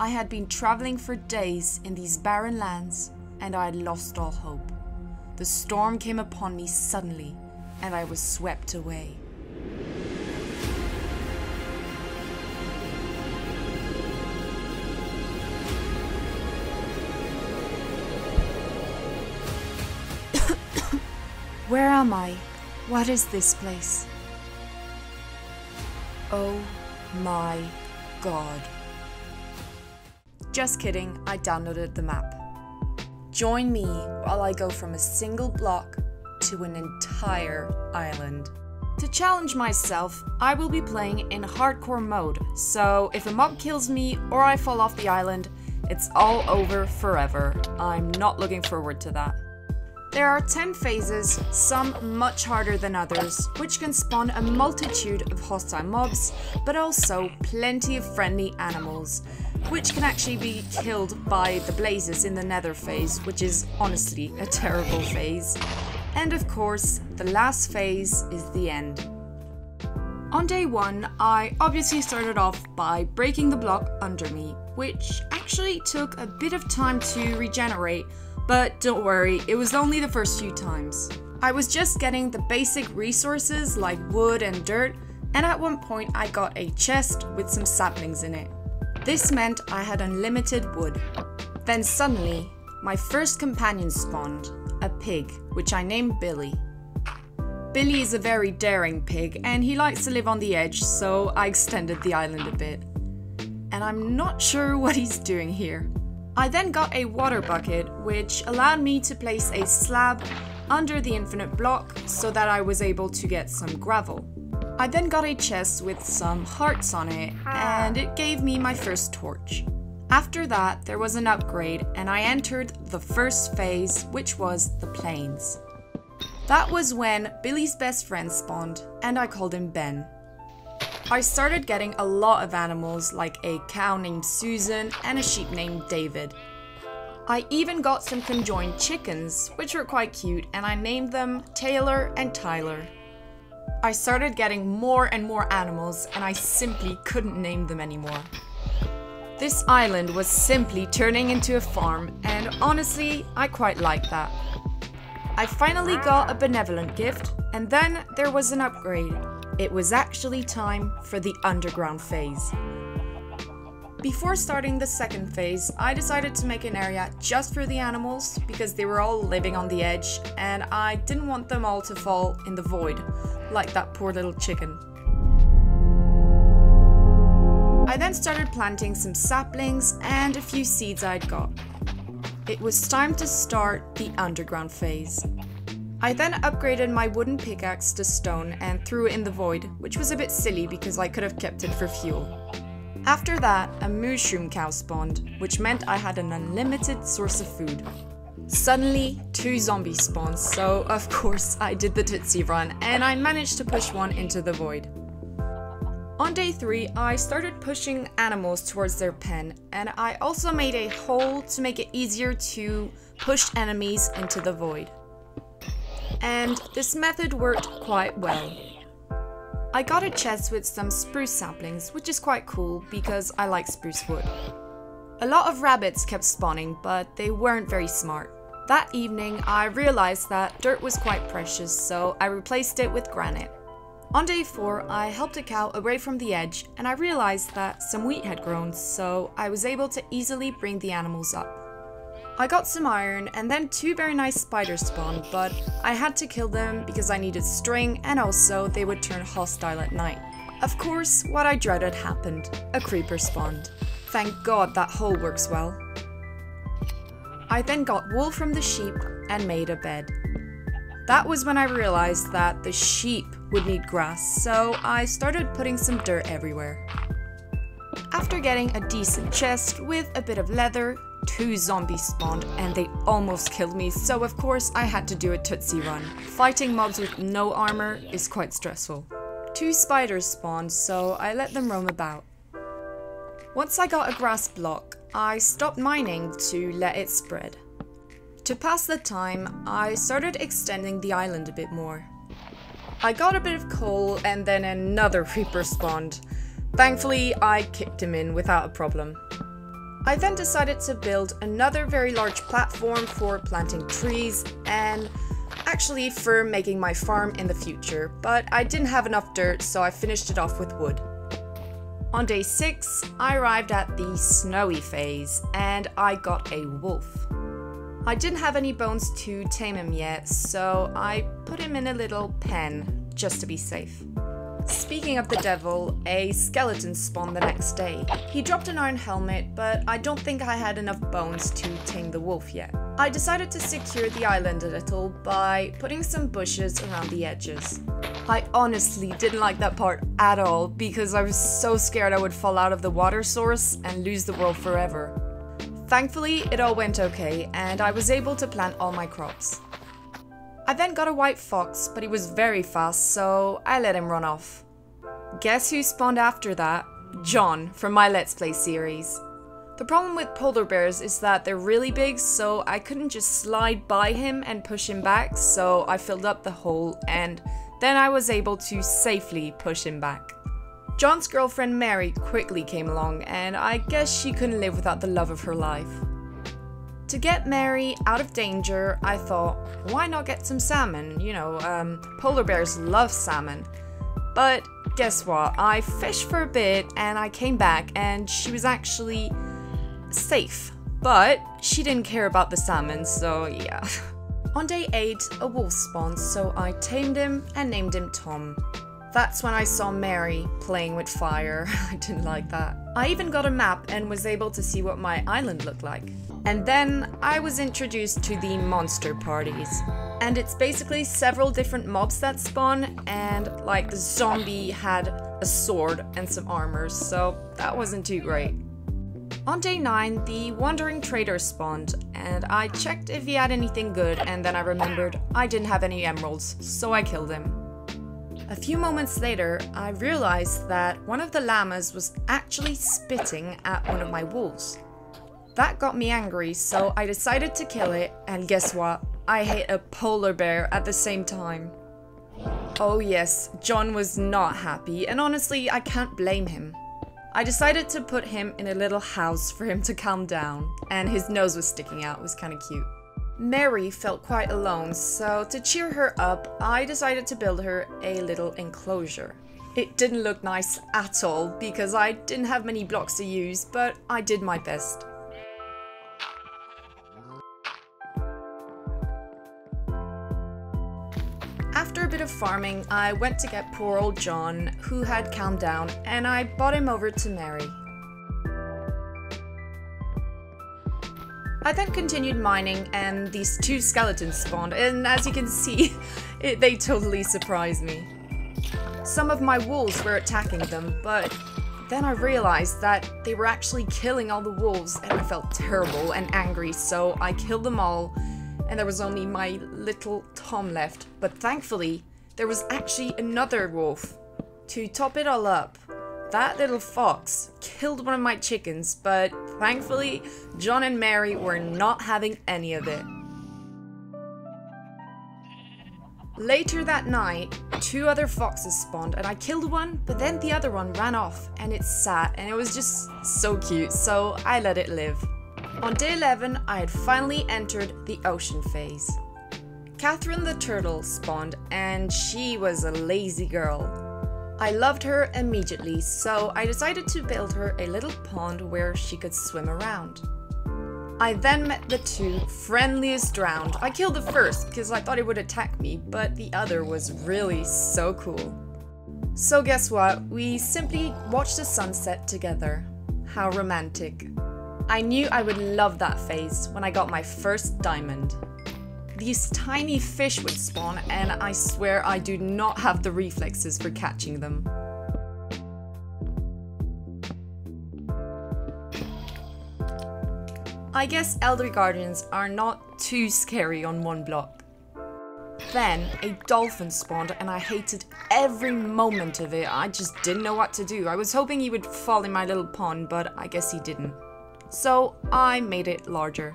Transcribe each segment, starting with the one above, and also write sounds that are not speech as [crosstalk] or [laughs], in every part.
I had been traveling for days in these barren lands, and I had lost all hope. The storm came upon me suddenly, and I was swept away. [coughs] Where am I? What is this place? Oh my god. Just kidding, I downloaded the map. Join me while I go from a single block to an entire island. To challenge myself, I will be playing in hardcore mode, so if a mob kills me or I fall off the island, it's all over forever. I'm not looking forward to that. There are 10 phases, some much harder than others, which can spawn a multitude of hostile mobs, but also plenty of friendly animals, which can actually be killed by the blazes in the nether phase, which is honestly a terrible phase. And of course, the last phase is the end. On day 1, I obviously started off by breaking the block under me, which actually took a bit of time to regenerate but don't worry, it was only the first few times. I was just getting the basic resources like wood and dirt, and at one point I got a chest with some saplings in it. This meant I had unlimited wood. Then suddenly, my first companion spawned, a pig, which I named Billy. Billy is a very daring pig and he likes to live on the edge, so I extended the island a bit. And I'm not sure [laughs] what he's doing here. I then got a water bucket, which allowed me to place a slab under the infinite block so that I was able to get some gravel. I then got a chest with some hearts on it, and it gave me my first torch. After that, there was an upgrade, and I entered the first phase, which was the plains. That was when Billy's best friend spawned, and I called him Ben. I started getting a lot of animals like a cow named Susan and a sheep named David. I even got some conjoined chickens, which were quite cute, and I named them Taylor and Tyler. I started getting more and more animals, and I simply couldn't name them anymore. This island was simply turning into a farm, and honestly, I quite liked that. I finally got a benevolent gift, and then there was an upgrade, it was actually time for the underground phase. Before starting the second phase, I decided to make an area just for the animals because they were all living on the edge and I didn't want them all to fall in the void, like that poor little chicken. I then started planting some saplings and a few seeds I'd got. It was time to start the underground phase. I then upgraded my wooden pickaxe to stone and threw it in the void, which was a bit silly because I could have kept it for fuel. After that, a mushroom cow spawned, which meant I had an unlimited source of food. Suddenly, two zombies spawned, so of course I did the Tootsie run and I managed to push one into the void. On day 3, I started pushing animals towards their pen, and I also made a hole to make it easier to push enemies into the void and this method worked quite well. I got a chest with some spruce saplings, which is quite cool because I like spruce wood. A lot of rabbits kept spawning, but they weren't very smart. That evening, I realized that dirt was quite precious, so I replaced it with granite. On day 4, I helped a cow away from the edge, and I realized that some wheat had grown, so I was able to easily bring the animals up. I got some iron and then two very nice spiders spawned, but I had to kill them because I needed string and also they would turn hostile at night. Of course, what I dreaded happened. A creeper spawned. Thank god that hole works well. I then got wool from the sheep and made a bed. That was when I realized that the sheep would need grass, so I started putting some dirt everywhere. After getting a decent chest with a bit of leather, two zombies spawned and they almost killed me, so of course I had to do a Tootsie run. Fighting mobs with no armor is quite stressful. Two spiders spawned, so I let them roam about. Once I got a grass block, I stopped mining to let it spread. To pass the time, I started extending the island a bit more. I got a bit of coal and then another [laughs] creeper spawned. Thankfully, I kicked him in without a problem. I then decided to build another very large platform for planting trees and actually for making my farm in the future, but I didn't have enough dirt so I finished it off with wood. On day 6, I arrived at the snowy phase and I got a wolf. I didn't have any bones to tame him yet, so I put him in a little pen just to be safe. Speaking of the devil, a skeleton spawned the next day. He dropped an iron helmet, but I don't think I had enough bones to tame the wolf yet. I decided to secure the island a little by putting some bushes around the edges. I honestly didn't like that part at all because I was so scared I would fall out of the water source and lose the world forever. Thankfully, it all went okay and I was able to plant all my crops. I then got a white fox, but he was very fast, so I let him run off. Guess who spawned after that? John from my Let's Play series. The problem with polar bears is that they're really big, so I couldn't just slide by him and push him back, so I filled up the hole and then I was able to safely push him back. John's girlfriend Mary quickly came along, and I guess she couldn't live without the love of her life. To get Mary out of danger, I thought, why not get some salmon? You know, um, polar bears love salmon. But guess what? I fished for a bit and I came back and she was actually safe. But she didn't care about the salmon, so yeah. [laughs] On day 8, a wolf spawned, so I tamed him and named him Tom. That's when I saw Mary playing with fire. [laughs] I didn't like that. I even got a map and was able to see what my island looked like. And then I was introduced to the monster parties. And it's basically several different mobs that spawn, and like the zombie had a sword and some armor, so that wasn't too great. On day 9, the Wandering Trader spawned, and I checked if he had anything good, and then I remembered I didn't have any emeralds, so I killed him. A few moments later, I realized that one of the llamas was actually spitting at one of my wolves. That got me angry, so I decided to kill it, and guess what? I hate a polar bear at the same time. Oh yes, John was not happy, and honestly, I can't blame him. I decided to put him in a little house for him to calm down, and his nose was sticking out, it was kinda cute. Mary felt quite alone, so to cheer her up, I decided to build her a little enclosure. It didn't look nice at all, because I didn't have many blocks to use, but I did my best. Bit of farming, I went to get poor old John, who had calmed down, and I brought him over to Mary. I then continued mining and these two skeletons spawned and as you can see, [laughs] it, they totally surprised me. Some of my wolves were attacking them, but then I realized that they were actually killing all the wolves and I felt terrible and angry so I killed them all and there was only my little Tom left. But thankfully, there was actually another wolf. To top it all up, that little fox killed one of my chickens, but thankfully, John and Mary were not having any of it. Later that night, two other foxes spawned and I killed one, but then the other one ran off and it sat and it was just so cute, so I let it live. On day 11, I had finally entered the ocean phase. Catherine the turtle spawned, and she was a lazy girl. I loved her immediately, so I decided to build her a little pond where she could swim around. I then met the two friendliest drowned. I killed the first because I thought it would attack me, but the other was really so cool. So guess what? We simply watched the sunset together. How romantic. I knew I would love that phase when I got my first diamond. These tiny fish would spawn and I swear I do not have the reflexes for catching them. I guess Elder Guardians are not too scary on one block. Then a dolphin spawned and I hated every moment of it. I just didn't know what to do. I was hoping he would fall in my little pond, but I guess he didn't so I made it larger.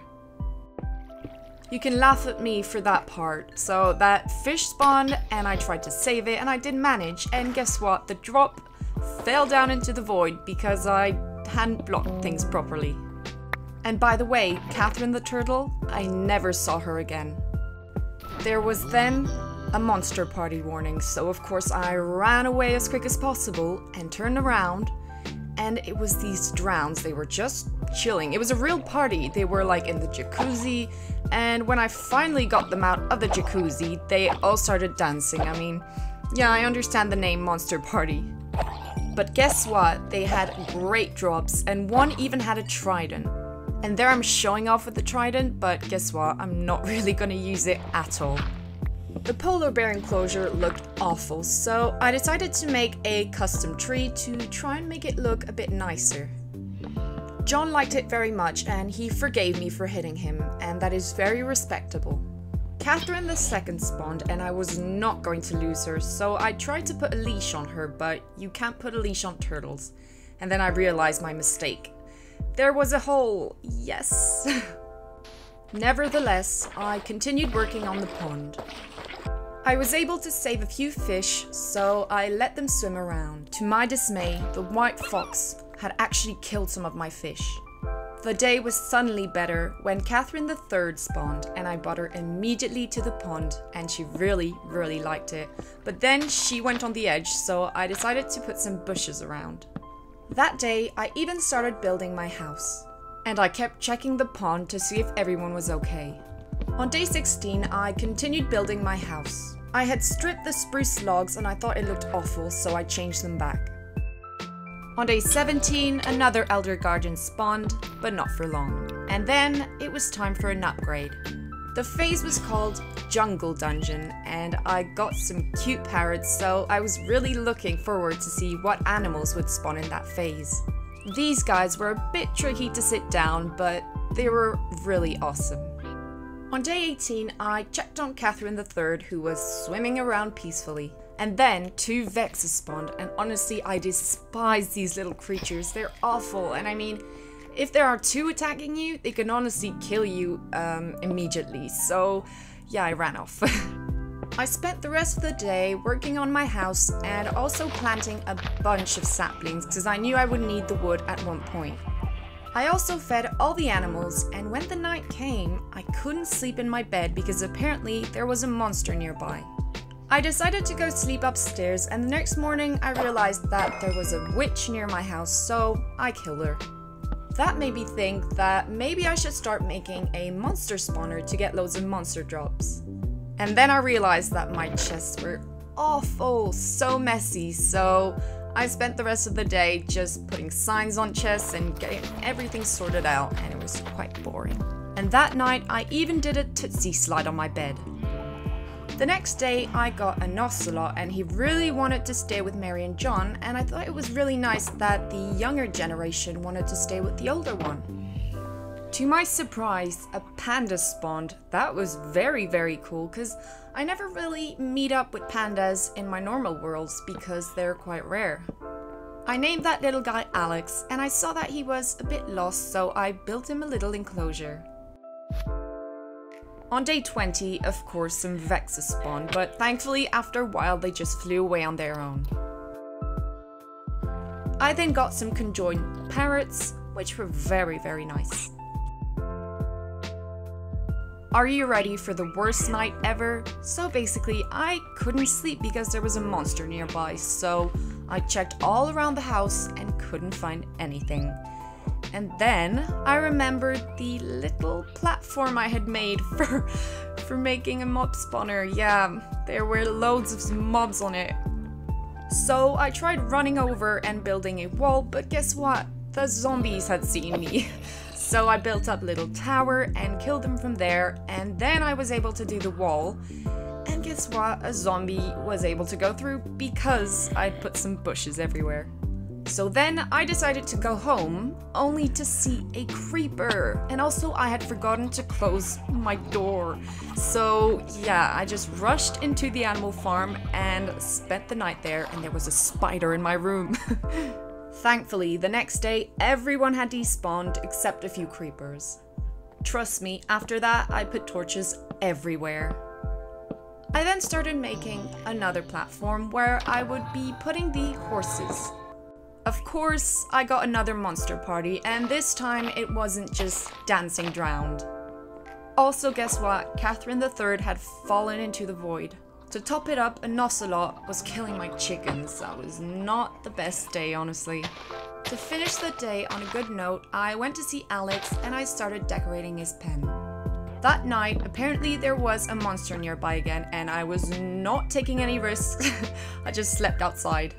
You can laugh at me for that part. So that fish spawned and I tried to save it and I didn't manage and guess what? The drop fell down into the void because I hadn't blocked things properly. And by the way, Catherine the turtle, I never saw her again. There was then a monster party warning, so of course I ran away as quick as possible and turned around. And it was these drowns, they were just chilling. It was a real party. They were like in the jacuzzi, and when I finally got them out of the jacuzzi, they all started dancing. I mean, yeah, I understand the name Monster Party. But guess what? They had great drops, and one even had a trident. And there I'm showing off with the trident, but guess what? I'm not [laughs] really gonna use it at all. The polar bear enclosure looked awful, so I decided to make a custom tree to try and make it look a bit nicer. John liked it very much and he forgave me for hitting him, and that is very respectable. Catherine II spawned and I was not going to lose her, so I tried to put a leash on her, but you can't put a leash on turtles. And then I realized my mistake. There was a hole, yes. [laughs] Nevertheless, I continued working on the pond. I was able to save a few fish, so I let them swim around. To my dismay, the white fox had actually killed some of my fish. The day was suddenly better when Catherine III spawned, and I brought her immediately to the pond, and she really, really liked it. But then she went on the edge, so I decided to put some bushes around. That day, I even started building my house, and I kept checking the pond to see if everyone was okay. On day 16, I continued building my house. I had stripped the spruce logs and I thought it looked awful, so I changed them back. On day 17, another Elder Guardian spawned, but not for long. And then it was time for an upgrade. The phase was called Jungle Dungeon, and I got some cute parrots, so I was really looking forward to see what animals would spawn in that phase. These guys were a bit tricky to sit down, but they were really awesome. On day 18, I checked on Catherine III, who was swimming around peacefully. And then two Vexes spawned, and honestly, I despise these little creatures. They're awful, and I mean, if there are two attacking you, they can honestly kill you um, immediately. So, yeah, I ran off. [laughs] I spent the rest of the day working on my house and also planting a bunch of saplings because I knew I would need the wood at one point. I also fed all the animals, and when the night came, I couldn't sleep in my bed because apparently there was a monster nearby. I decided to go sleep upstairs, and the next morning I realized that there was a witch near my house, so I killed her. That made me think that maybe I should start making a monster spawner to get loads of monster drops. And then I realized that my chests were awful, so messy, so I spent the rest of the day just putting signs on chests and getting everything sorted out, and it was quite boring. And that night, I even did a Tootsie slide on my bed. The next day, I got an ocelot, and he really wanted to stay with Mary and John, and I thought it was really nice that the younger generation wanted to stay with the older one. To my surprise, a panda spawned. That was very, very cool because I never really meet up with pandas in my normal worlds because they're quite rare. I named that little guy Alex and I saw that he was a bit lost so I built him a little enclosure. On day 20, of course, some Vexes spawned, but thankfully after a while they just flew away on their own. I then got some conjoined parrots, which were very, very nice. Are you ready for the worst night ever? So basically, I couldn't sleep because there was a monster nearby, so I checked all around the house and couldn't find anything. And then I remembered the little platform I had made [laughs] for for making a mob spawner. Yeah, there were loads of mobs on it. So I tried running over and building a wall, but guess what? The zombies had seen me. [laughs] So I built up a little tower and killed them from there, and then I was able to do the wall. And guess what? A zombie was able to go through because I'd put some bushes everywhere. So then I decided to go home, only to see a creeper. And also I had forgotten to close my door. So yeah, I just rushed into the animal farm and spent the night there and there was a spider in my room. [laughs] Thankfully, the next day, everyone had despawned except a few creepers. Trust me, after that, I put torches everywhere. I then started making another platform where I would be putting the horses. Of course, I got another monster party, and this time it wasn't just dancing drowned. Also, guess what? Catherine III had fallen into the void. To top it up, an ocelot was killing my chickens. That was not the best day, honestly. To finish the day on a good note, I went to see Alex and I started decorating his pen. That night, apparently there was a monster nearby again, and I was not taking any risks. [laughs] I just slept outside.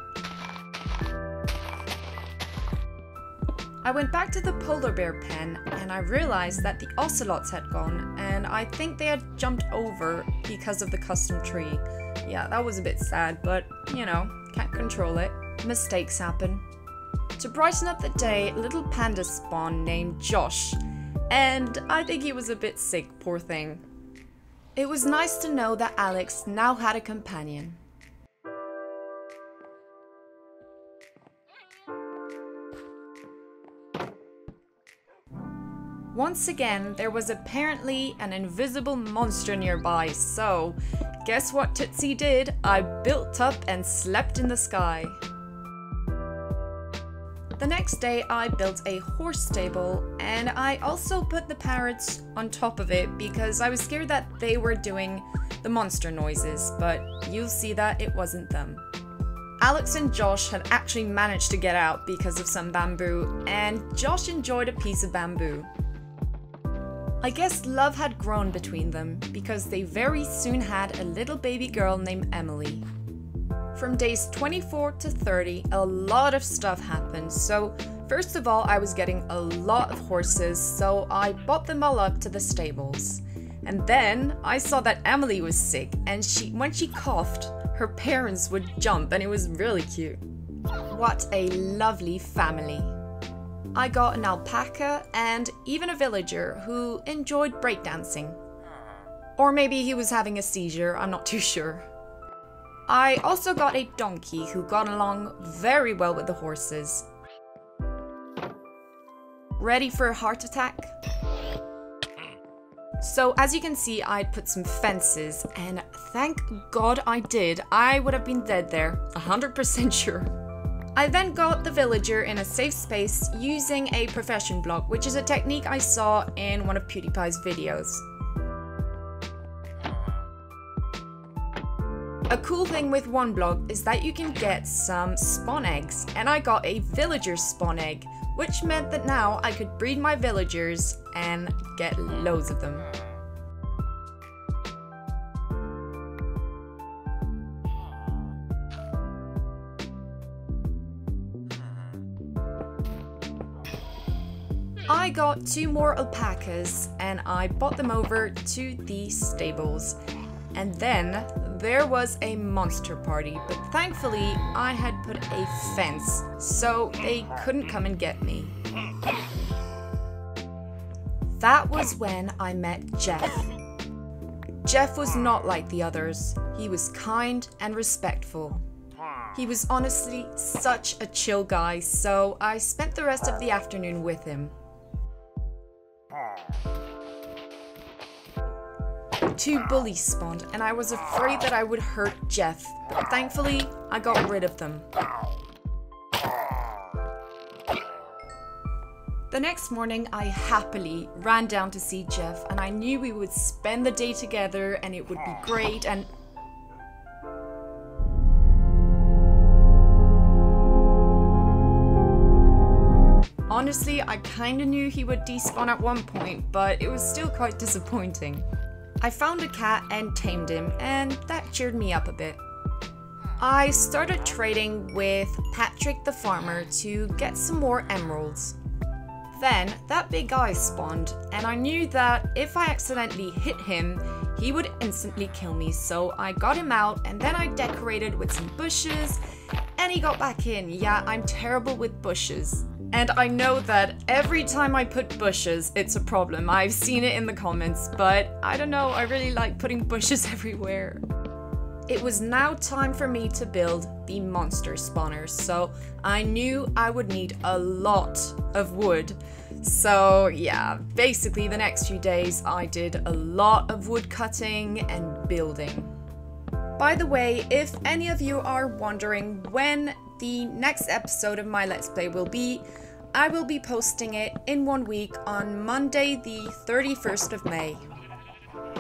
I went back to the polar bear pen and I realized that the ocelots had gone and I think they had jumped over because of the custom tree. Yeah, that was a bit sad, but you know, can't control it. Mistakes happen. To brighten up the day, little panda spawned named Josh, and I think he was a bit sick, poor thing. It was nice to know that Alex now had a companion. Once again, there was apparently an invisible monster nearby, so guess what Tootsie did? I built up and slept in the sky. The next day, I built a horse stable and I also put the parrots on top of it because I was scared that they were doing the monster noises, but you'll see that it wasn't them. Alex and Josh had actually managed to get out because of some bamboo, and Josh enjoyed a piece of bamboo. I guess love had grown between them because they very soon had a little baby girl named Emily. From days 24 to 30, a lot of stuff happened. So, first of all, I was getting a lot of horses, so I bought them all up to the stables. And then I saw that Emily was sick, and she when she coughed, her parents would jump, and it was really cute. What a lovely family. I got an alpaca and even a villager who enjoyed breakdancing. Or maybe he was having a seizure, I'm not too sure. I also got a donkey who got along very well with the horses. Ready for a heart attack? So as you can see, I'd put some fences and thank God I did. I would have been dead there, 100% sure. I then got the villager in a safe space using a profession block, which is a technique I saw in one of PewDiePie's videos. A cool thing with one block is that you can get some spawn eggs, and I got a villager spawn egg, which meant that now I could breed my villagers and get loads of them. I got two more alpacas and I bought them over to the stables. And then there was a monster party, but thankfully I had put a fence so they couldn't come and get me. That was when I met Jeff. Jeff was not like the others. He was kind and respectful. He was honestly such a chill guy, so I spent the rest of the afternoon with him. Two bullies spawned, and I was afraid that I would hurt Jeff, thankfully, I got rid of them. The next morning, I happily ran down to see Jeff, and I knew we would spend the day together and it would be great, and Honestly, I kinda knew he would despawn at one point, but it was still quite disappointing. I found a cat and tamed him, and that cheered me up a bit. I started trading with Patrick the farmer to get some more emeralds. Then that big guy spawned, and I knew that if I accidentally hit him, he would instantly kill me, so I got him out and then I decorated with some bushes, and he got back in. Yeah, I'm terrible with bushes. And I know that every time I put bushes, it's a problem. I've seen it in the comments, but I don't know, I really like putting [laughs] bushes everywhere. It was now time for me to build the monster spawners, so I knew I would need a lot of wood. So yeah, basically the next few days I did a lot of wood cutting and building. By the way, if any of you are wondering when the next episode of my Let's Play will be, I will be posting it in one week on Monday the 31st of May.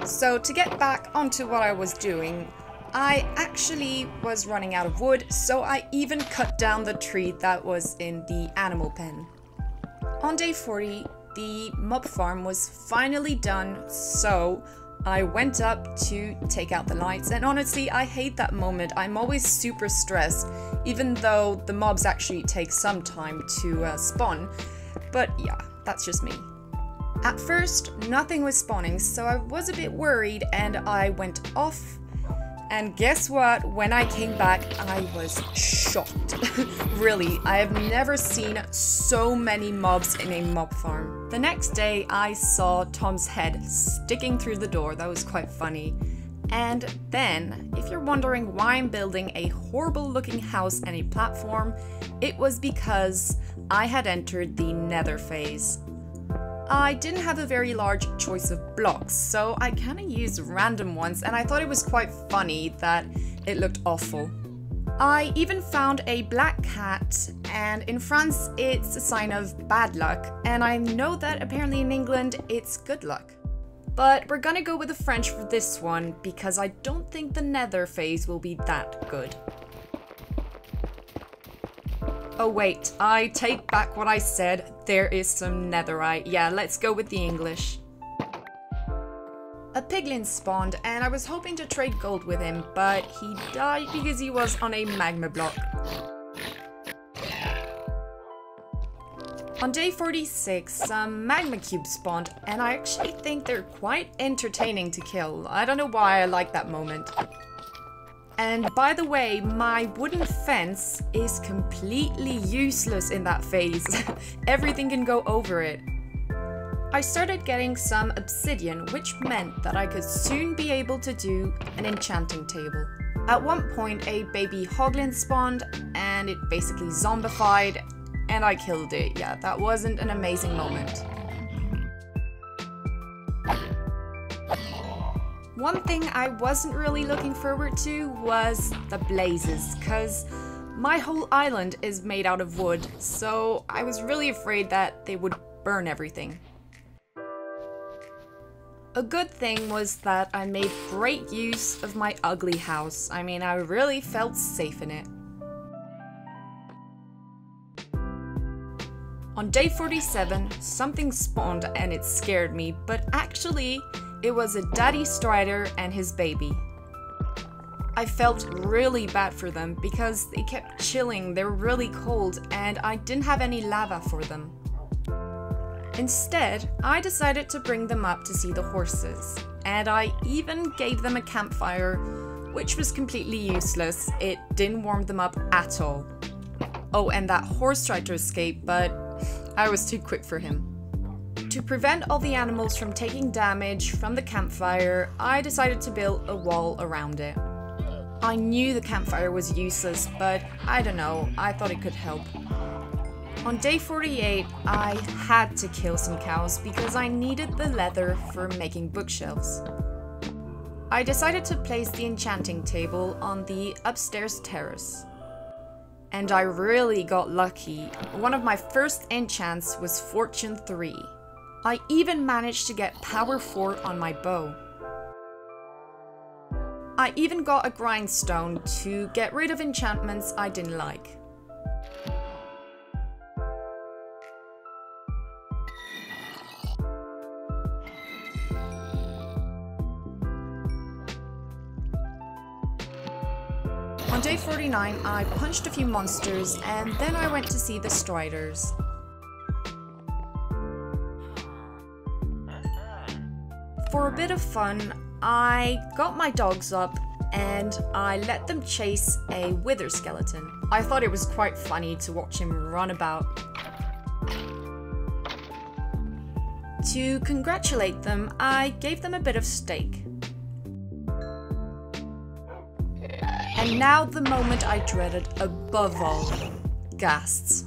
So to get back onto what I was doing, I actually was running out of wood, so I even cut down the tree that was in the animal pen. On day 40, the mob farm was finally done, so I went up to take out the lights, and honestly, I hate that moment. I'm always super stressed, even though the mobs actually take some time to uh, spawn. But yeah, that's just me. At first, nothing was spawning, so I was a bit worried and I went off and guess what? When I came back, I was shocked. [laughs] really, I have never seen so many mobs in a mob farm. The next day, I saw Tom's head sticking through the door. That was quite funny. And then, if you're wondering why I'm building a horrible looking house and a platform, it was because I had entered the nether phase. I didn't have a very large choice of blocks, so I kind of used random ones and I thought it was quite funny that it looked awful. I even found a black cat, and in France it's a sign of bad luck, and I know that apparently in England it's good luck. But we're gonna go with the French for this one because I don't think the nether phase will be that good. Oh wait, I take back what I said. There is some netherite. Yeah, let's go with the English. A piglin spawned and I was hoping to trade gold with him, but he died because he was on a magma block. On day 46, some magma cubes spawned, and I actually think they're quite entertaining to kill. I don't know why I like that moment. And by the way, my wooden fence is completely useless in that phase. [laughs] Everything can go over it. I started getting some obsidian, which meant that I could soon be able to do an enchanting table. At one point, a baby hoglin spawned, and it basically zombified, and I killed it. Yeah, that wasn't an amazing moment. One thing I wasn't really looking forward to was the blazes, because my whole island is made out of wood, so I was really afraid that they would burn everything. A good thing was that I made great use of my ugly house. I mean, I really felt safe in it. On day 47, something spawned and it scared me, but actually, it was a daddy strider and his baby. I felt really bad for them because they kept chilling, they were really cold, and I didn't have any lava for them. Instead, I decided to bring them up to see the horses, and I even gave them a campfire, which was completely useless. It didn't warm them up at all. Oh, and that horse tried to escape, but I was too quick for him. To prevent all the animals from taking damage from the campfire, I decided to build a wall around it. I knew the campfire was useless, but I don't know, I thought it could help. On day 48, I had to kill some cows because I needed the leather for making bookshelves. I decided to place the enchanting table on the upstairs terrace. And I really got lucky. One of my first enchants was Fortune 3. I even managed to get power 4 on my bow. I even got a grindstone to get rid of enchantments I didn't like. On day 49, I punched a few monsters and then I went to see the Striders. For a bit of fun, I got my dogs up and I let them chase a wither skeleton. I thought it was quite funny to watch him run about. To congratulate them, I gave them a bit of steak. And now the moment I dreaded above all, ghasts.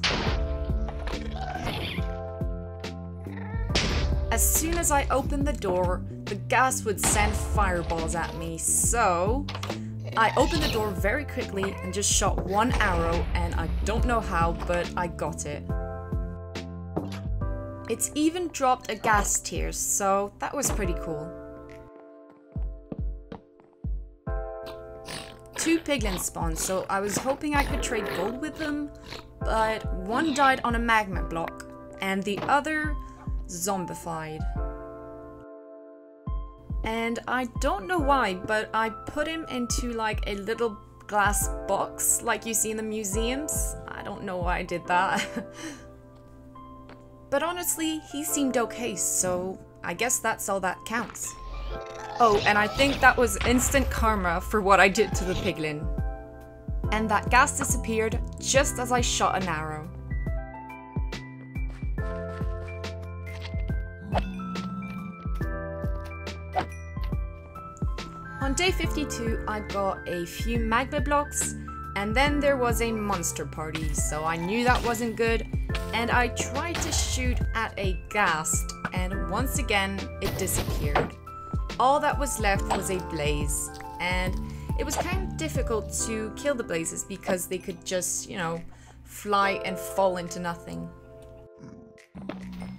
As soon as I opened the door, the ghast would send fireballs at me, so I opened the door very quickly and just shot one arrow, and I don't know how, but I got it. It's even dropped a ghast tear, so that was pretty cool. Two piglins spawned, so I was hoping I could trade gold with them, but one died on a magma block, and the other zombified. And I don't know why, but I put him into like a little glass box like you see in the museums. I don't know why I did that. [laughs] but honestly, he seemed okay, so I guess that's all that counts. Oh, and I think that was instant karma for what I did to the piglin. And that ghast disappeared just as I shot an arrow. Day 52, I got a few magma blocks, and then there was a monster party, so I knew that wasn't good, and I tried to shoot at a ghast, and once again, it disappeared. All that was left was a blaze, and it was kind of difficult to kill the blazes because they could just, you know, fly and fall into nothing.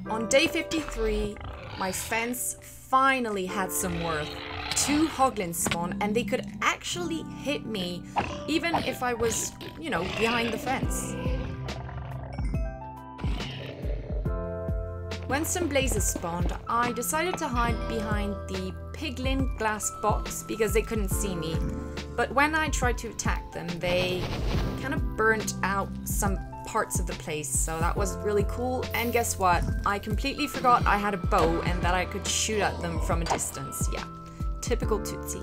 On day 53, my fence finally had some worth two hoglins spawn and they could actually hit me even if I was, you know, behind the fence. When some blazes spawned, I decided to hide behind the piglin glass box because they couldn't see me. But when I tried to attack them, they kind of burnt out some parts of the place, so that was really cool. And guess what? I completely forgot I had a bow and that I could shoot at them from a distance, yeah typical Tootsie.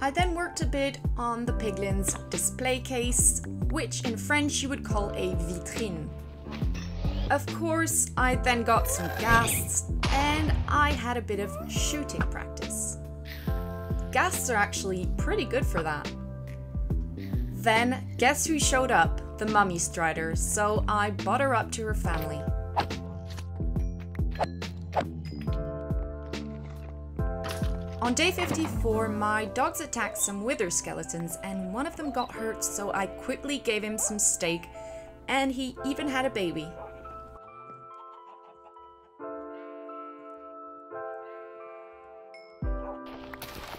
I then worked a bit on the piglin's display case, which in French you would call a vitrine. Of course, I then got some ghasts and I had a bit of shooting practice. Ghasts are actually pretty good for that. Then, guess who showed up? The mummy strider, so I brought her up to her family. On day 54, my dogs attacked some wither skeletons and one of them got hurt so I quickly gave him some steak and he even had a baby.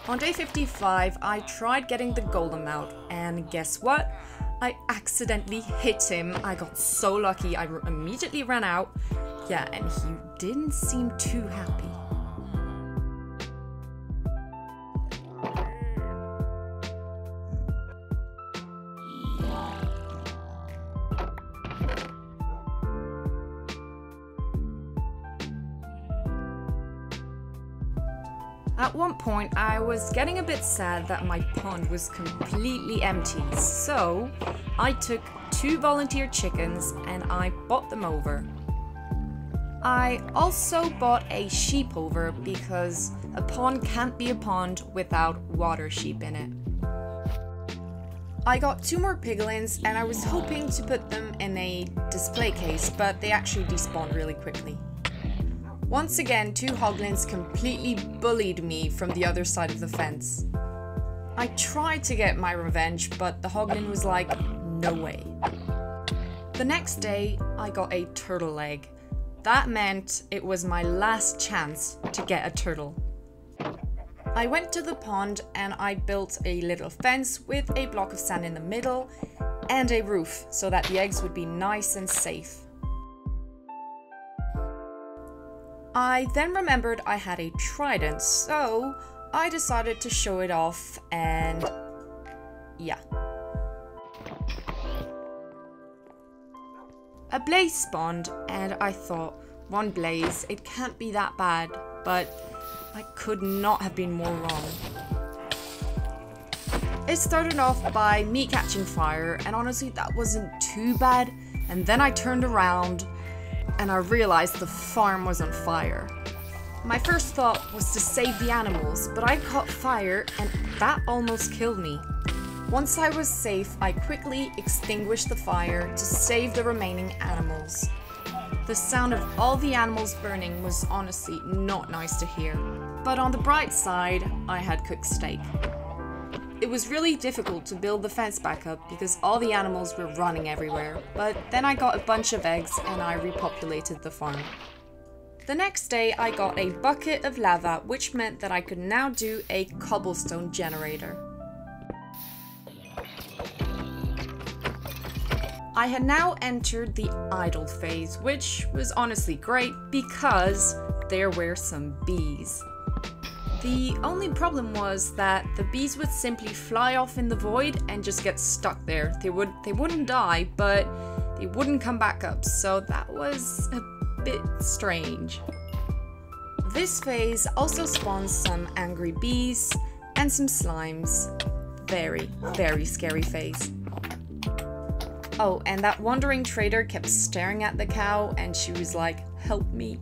On day 55, I tried getting the golem out, and guess what? I accidentally hit him. I got so lucky, I immediately ran out. Yeah, and he didn't seem too happy. At one point, I was getting a bit sad that my pond was completely empty, so I took two volunteer chickens and I bought them over. I also bought a sheep over because a pond can't be a pond without water sheep in it. I got two more piglins and I was hoping to put them in a display case, but they actually despawned really quickly. Once again, two hoglins completely bullied me from the other side of the fence. I tried to get my revenge, but the hoglin was like, no way. The next day, I got a turtle egg. That meant it was my last chance to get a turtle. I went to the pond and I built a little fence with a block of sand in the middle and a roof so that the eggs would be nice and safe. I then remembered I had a trident, so I decided to show it off and yeah. A blaze spawned and I thought, one blaze, it can't be that bad, but I could not have been more wrong. It started off by me catching fire and honestly that wasn't too bad and then I turned around and I realized the farm was on fire. My first thought was to save the animals, but I caught fire and that almost killed me. Once I was safe, I quickly extinguished the fire to save the remaining animals. The sound of all the animals burning was honestly not nice to hear. But on the bright side, I had cooked steak. It was really difficult to build the fence back up because all the animals were running everywhere, but then I got a bunch of eggs and I repopulated the farm. The next day I got a bucket of lava which meant that I could now do a cobblestone generator. I had now entered the idyll phase, which was honestly great because there were some bees. The only problem was that the bees would simply fly off in the void and just get stuck there. They would they wouldn't die, but they wouldn't come back up, so that was a bit strange. This phase also spawns some angry bees and some slimes. Very, very scary phase. Oh, and that wandering trader kept staring at the cow and she was like, help me.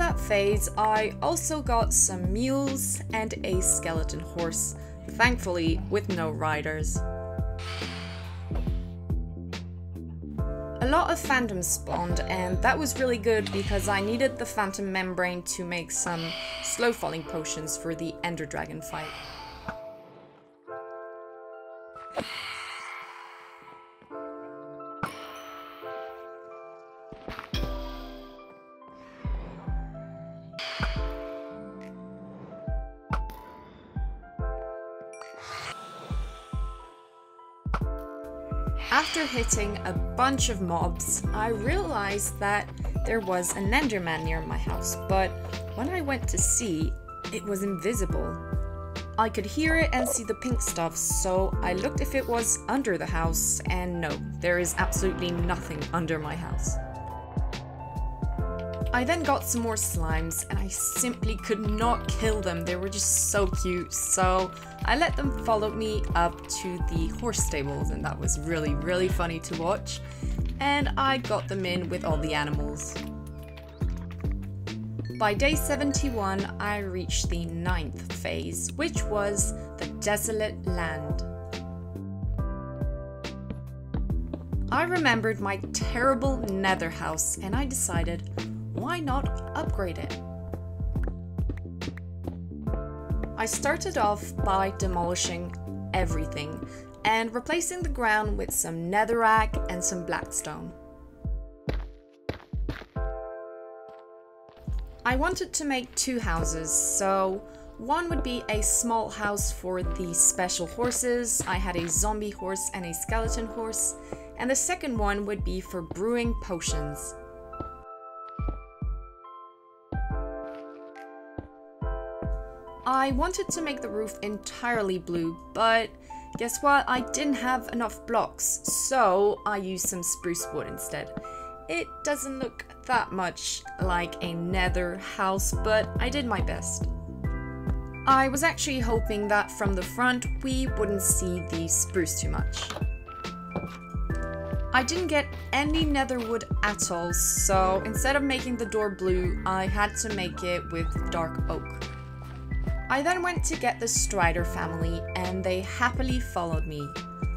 That phase, I also got some mules and a skeleton horse, thankfully with no riders. A lot of phantoms spawned and that was really good because I needed the phantom membrane to make some slow falling potions for the ender dragon fight. A bunch of mobs, I realized that there was an Enderman near my house, but when I went to see, it was invisible. I could hear it and see the pink stuff, so I looked if it was under the house, and no, there is absolutely nothing under my house. I then got some more slimes and I simply could not kill them. They were just so cute. So I let them follow me up to the horse stables and that was really, really funny to watch. And I got them in with all the animals. By day 71, I reached the ninth phase, which was the desolate land. I remembered my terrible nether house and I decided why not upgrade it? I started off by demolishing everything and replacing the ground with some netherrack and some blackstone. I wanted to make two houses, so one would be a small house for the special horses. I had a zombie horse and a skeleton horse, and the second one would be for brewing potions. I wanted to make the roof entirely blue, but guess what? I didn't have enough blocks, so I used some spruce wood instead. It doesn't look that much like a nether house, but I did my best. I was actually hoping that from the front we wouldn't see the spruce too much. I didn't get any nether wood at all, so instead of making the door blue, I had to make it with dark oak. I then went to get the Strider family and they happily followed me.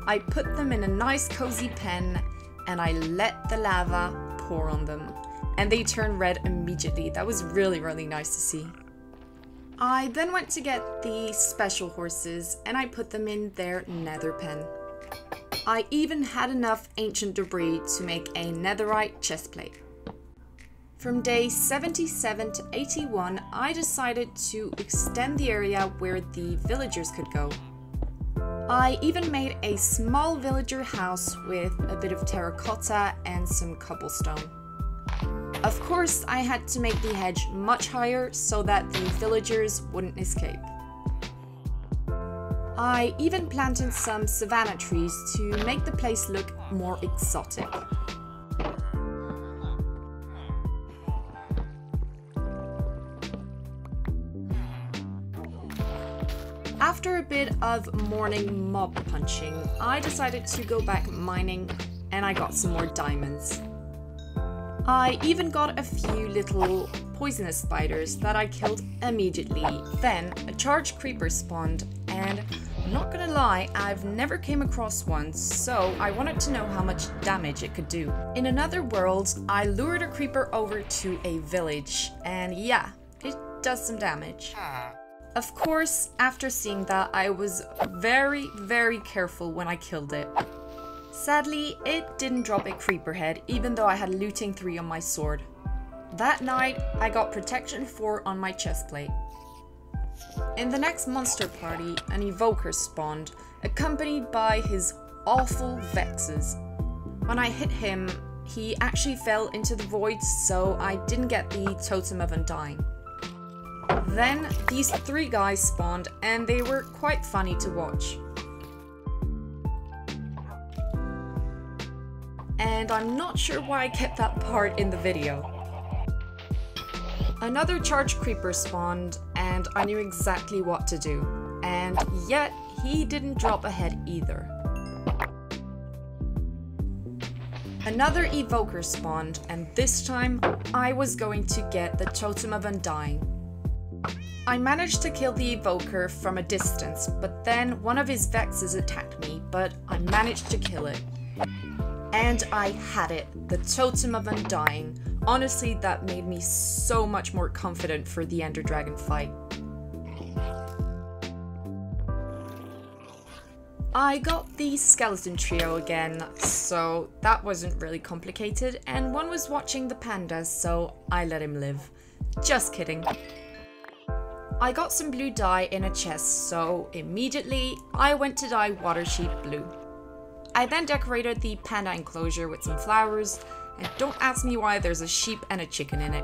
I put them in a nice cozy pen and I let the lava pour on them and they turned red immediately. That was really, really nice to see. I then went to get the special horses and I put them in their nether pen. I even had enough ancient debris to make a netherite chestplate. From day 77 to 81, I decided to extend the area where the villagers could go. I even made a small villager house with a bit of terracotta and some cobblestone. Of course, I had to make the hedge much higher so that the villagers wouldn't escape. I even planted some savanna trees to make the place look more exotic. After a bit of morning mob punching, I decided to go back mining and I got some more diamonds. I even got a few little poisonous spiders that I killed immediately. Then a charged creeper spawned and I'm not gonna lie, I've never came across one, so I wanted to know how much damage it could do. In another world, I lured a creeper over to a village, and yeah, it does some damage. Ah. Of course, after seeing that, I was very, very careful when I killed it. Sadly, it didn't drop a creeper head, even though I had looting 3 on my sword. That night, I got protection 4 on my chest plate. In the next monster party, an evoker spawned, accompanied by his awful vexes. When I hit him, he actually fell into the void, so I didn't get the Totem of Undying. Then these three guys spawned and they were quite funny to watch. And I'm not sure why I kept that part in the video. Another charge creeper spawned and I knew exactly what to do. And yet, he didn't drop a head either. Another evoker spawned, and this time I was going to get the Totem of Undying. I managed to kill the evoker from a distance, but then one of his vexes attacked me, but I managed to kill it. And I had it, the Totem of Undying. Honestly, that made me so much more confident for the Ender Dragon fight. I got the skeleton trio again, so that wasn't really complicated, and one was watching the pandas, so I let him live. Just kidding. I got some blue dye in a chest, so immediately I went to dye water sheep blue. I then decorated the panda enclosure with some flowers, and don't ask me why there's a sheep and a chicken in it.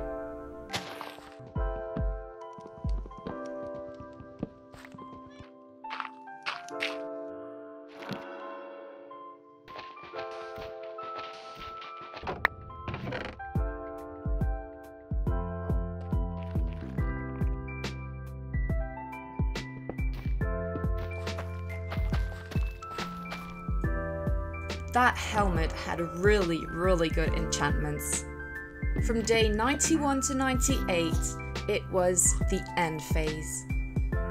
Had really, really good enchantments. From day 91 to 98, it was the end phase.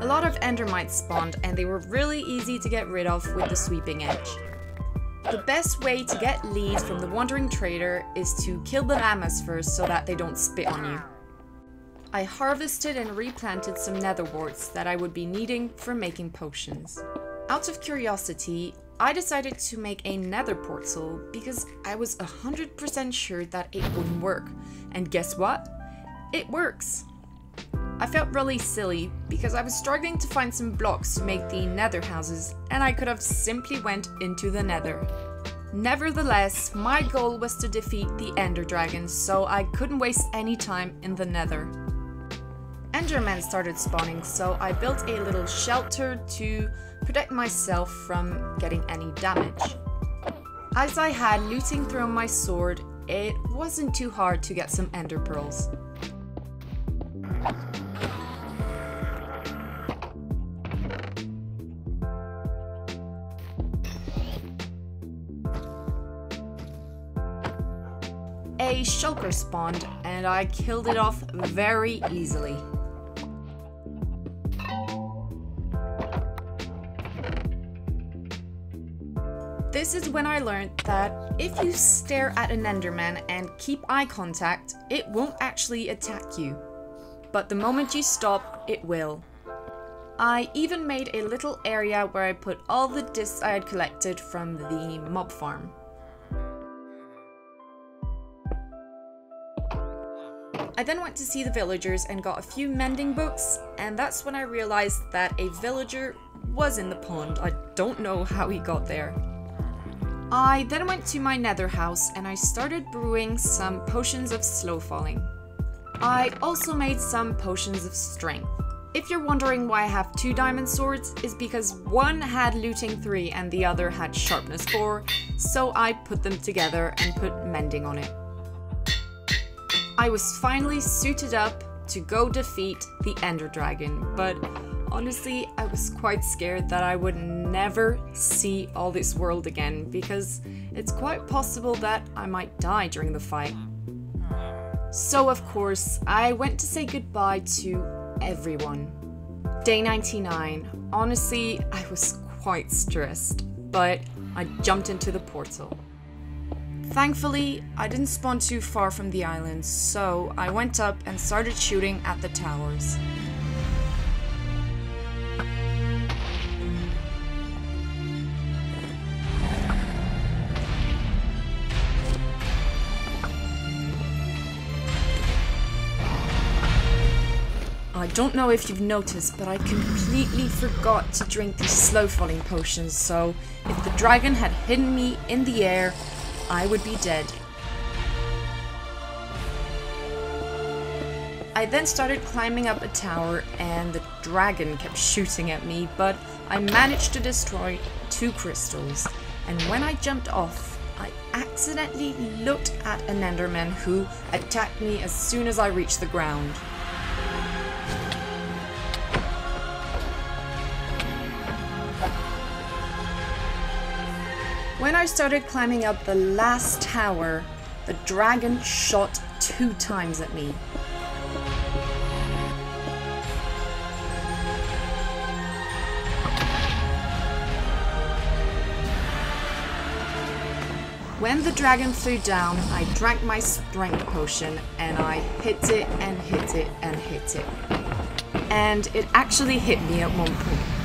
A lot of endermites spawned and they were really easy to get rid of with the sweeping edge. The best way to get leads from the Wandering Trader is to kill the llamas first so that they don't spit on you. I harvested and replanted some nether warts that I would be needing for making potions. Out of curiosity, I decided to make a nether portal because I was 100% sure that it wouldn't work. And guess what? It works! I felt really silly because I was struggling to find some blocks to make the nether houses and I could have simply went into the nether. Nevertheless, my goal was to defeat the ender dragon so I couldn't waste any time in the nether. Endermen started spawning so I built a little shelter to protect myself from getting any damage. As I had looting through my sword, it wasn't too hard to get some ender pearls. A shulker spawned and I killed it off very easily. This is when I learned that if you stare at an Enderman and keep eye contact, it won't actually attack you. But the moment you stop, it will. I even made a little area where I put all the discs I had collected from the mob farm. I then went to see the villagers and got a few mending books, and that's when I realized that a villager was in the pond. I don't know how he got there. I then went to my nether house and I started brewing some potions of slow falling. I also made some potions of strength. If you're wondering why I have two diamond swords, is because one had looting 3 and the other had sharpness 4, so I put them together and put mending on it. I was finally suited up to go defeat the Ender Dragon, but honestly, I was quite scared that I would never see all this world again because it's quite possible that I might die during the fight. So, of course, I went to say goodbye to everyone. Day 99. Honestly, I was quite stressed, but I jumped into the portal. Thankfully, I didn't spawn too far from the island, so I went up and started shooting at the towers. Don't know if you've noticed, but I completely forgot to drink these slow falling potions, so if the dragon had hidden me in the air, I would be dead. I then started climbing up a tower and the dragon kept shooting at me, but I managed to destroy two crystals. And when I jumped off, I accidentally looked at an Enderman who attacked me as soon as I reached the ground. When I started climbing up the last tower, the dragon shot two times at me. When the dragon flew down, I drank my strength potion and I hit it and hit it and hit it. And it actually hit me at one point.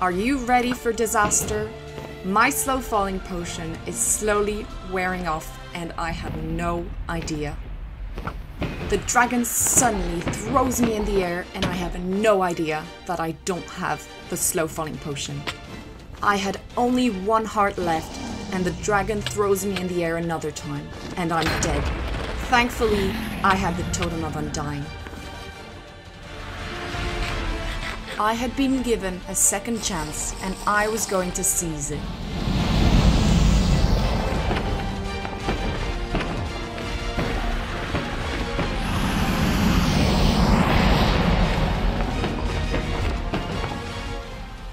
Are you ready for disaster? My slow falling potion is slowly wearing off and I have no idea. The dragon suddenly throws me in the air and I have no idea that I don't have the slow falling potion. I had only one heart left and the dragon throws me in the air another time and I'm dead. Thankfully, I had the totem of undying. I had been given a second chance and I was going to seize it.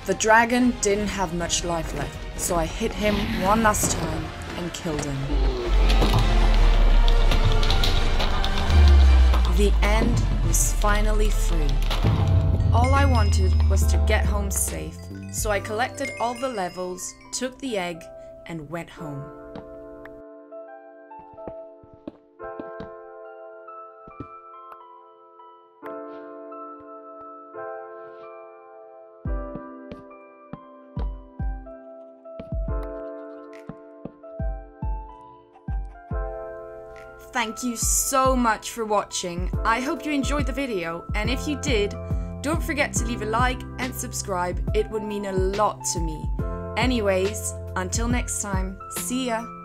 The dragon didn't have much life left, so I hit him one last time and killed him. The end was finally free. All I wanted was to get home safe, so I collected all the levels, took the egg, and went home. Thank you so much for watching. I hope you enjoyed the video, and if you did, don't forget to leave a like and subscribe, it would mean a lot to me. Anyways, until next time, see ya!